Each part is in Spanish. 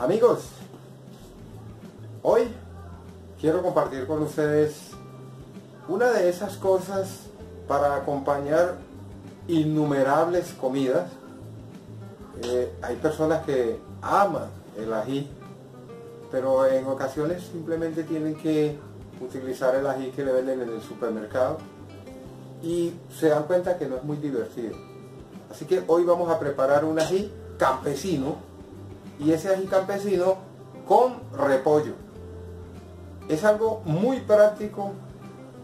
Amigos, hoy quiero compartir con ustedes una de esas cosas para acompañar innumerables comidas. Eh, hay personas que aman el ají, pero en ocasiones simplemente tienen que utilizar el ají que le venden en el supermercado y se dan cuenta que no es muy divertido. Así que hoy vamos a preparar un ají campesino y ese ají campesino con repollo. Es algo muy práctico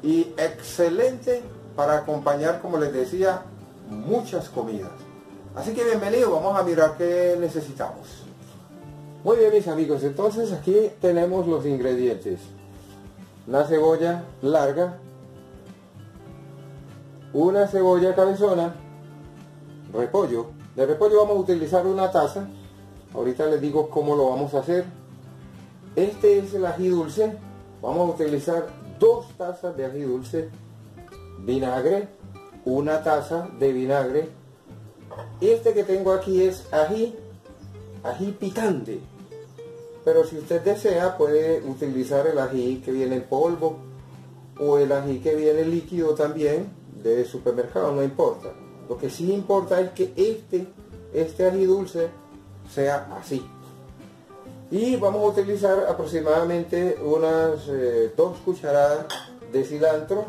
y excelente para acompañar, como les decía, muchas comidas. Así que bienvenido, vamos a mirar qué necesitamos. Muy bien mis amigos, entonces aquí tenemos los ingredientes. Una cebolla larga, una cebolla cabezona, repollo. De repollo vamos a utilizar una taza, Ahorita les digo cómo lo vamos a hacer. Este es el ají dulce. Vamos a utilizar dos tazas de ají dulce, vinagre, una taza de vinagre. Este que tengo aquí es ají, ají picante. Pero si usted desea puede utilizar el ají que viene en polvo o el ají que viene líquido también de supermercado, no importa. Lo que sí importa es que este, este ají dulce sea así. Y vamos a utilizar aproximadamente unas eh, dos cucharadas de cilantro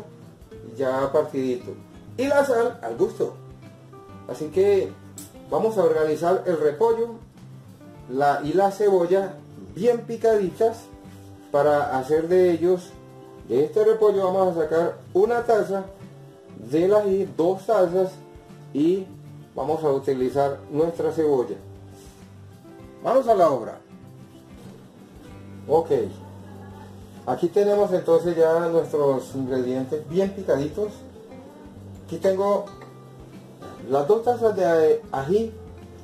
ya partidito. Y la sal al gusto. Así que vamos a organizar el repollo la, y la cebolla bien picaditas para hacer de ellos, de este repollo vamos a sacar una taza de ají, dos tazas y vamos a utilizar nuestra cebolla. Vamos a la obra. Ok. Aquí tenemos entonces ya nuestros ingredientes bien picaditos. Aquí tengo las dos tazas de ají,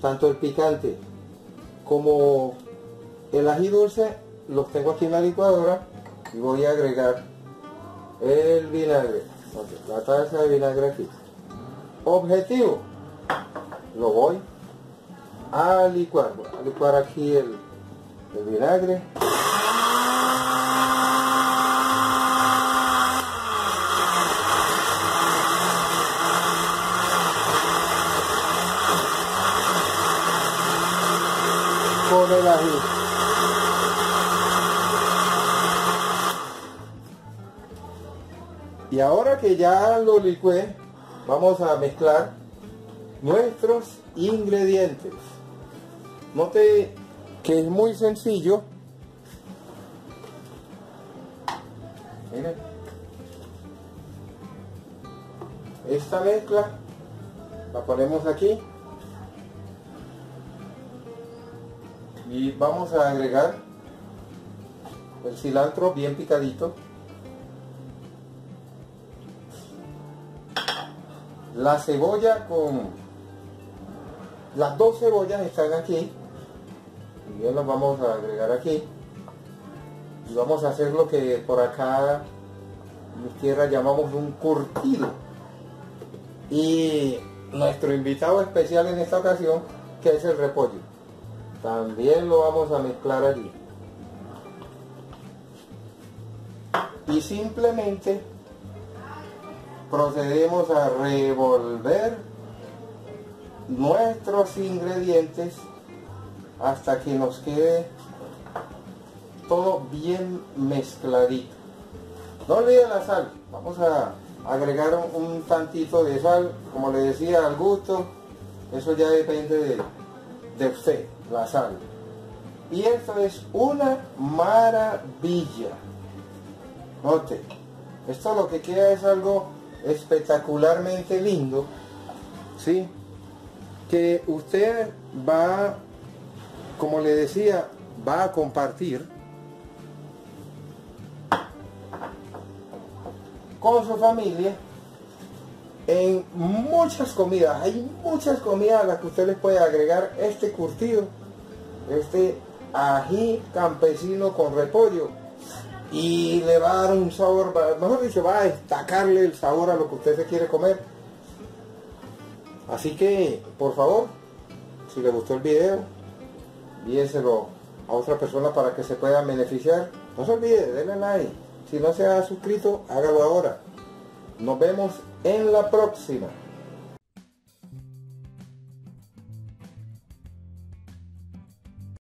tanto el picante como el ají dulce, los tengo aquí en la licuadora y voy a agregar el vinagre. la taza de vinagre aquí. Objetivo, lo voy a licuar, a licuar aquí el, el vinagre. Con el ají. Y ahora que ya lo licué, vamos a mezclar nuestros ingredientes. Note que es muy sencillo. Miren. Esta mezcla la ponemos aquí. Y vamos a agregar el cilantro bien picadito. La cebolla con... Las dos cebollas están aquí bien los vamos a agregar aquí. Y vamos a hacer lo que por acá en tierra llamamos un curtido. Y nuestro invitado especial en esta ocasión que es el repollo. También lo vamos a mezclar allí. Y simplemente procedemos a revolver nuestros ingredientes hasta que nos quede todo bien mezcladito. No olviden la sal, vamos a agregar un, tantito de sal, como le decía, al gusto, eso ya depende de, de usted, la sal. Y esto es una maravilla. Note, esto lo que queda es algo espectacularmente lindo, ¿sí? Que usted va como le decía, va a compartir con su familia en muchas comidas. Hay muchas comidas a las que usted les puede agregar este curtido, este ají campesino con repollo y le va a dar un sabor, mejor dicho, va a destacarle el sabor a lo que usted se quiere comer. Así que, por favor, si le gustó el video, envíenselo a otra persona para que se puedan beneficiar. No se olvide, denle like. Si no se ha suscrito, hágalo ahora. Nos vemos en la próxima.